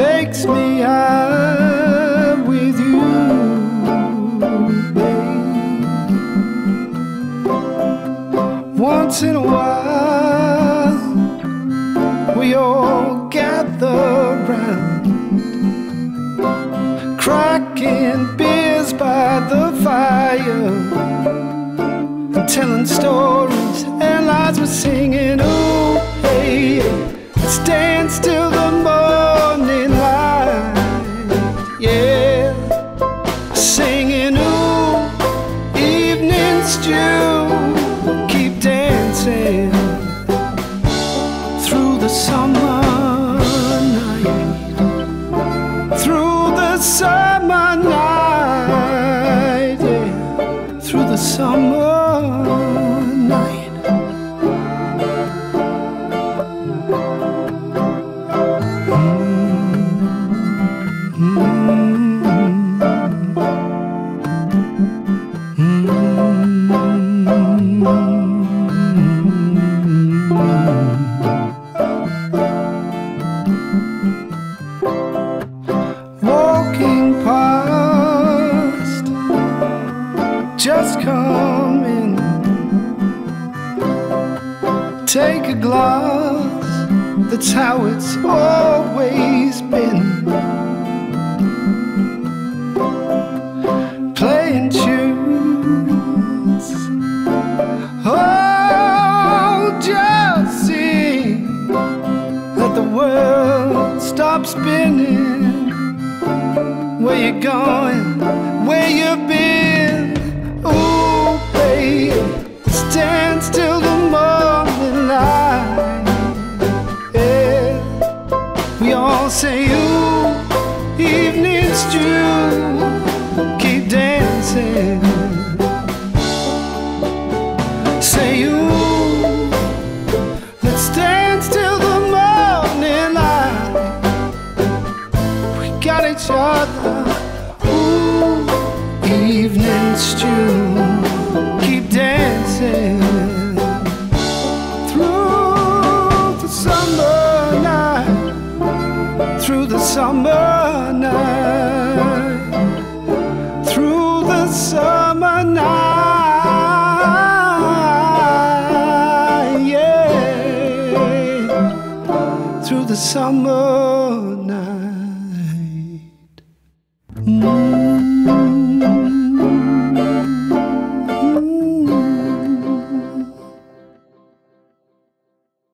takes me high with you, babe. Once in a while, we all gather round, cracking beers by the fire, and telling stories and lies we're singing. Oh, hey, hey. let's dance till the summer night, through the summer night, through the summer Take a glass, that's how it's always been. Playing tunes, oh, just see that the world stops spinning where you going, where you been. Ooh, babe, stand still we all say, ooh, evening stew, keep dancing. Say, ooh, let's stand still the morning light we got each other. Ooh, evening stew, summer night, through the summer night, yeah, through the summer night.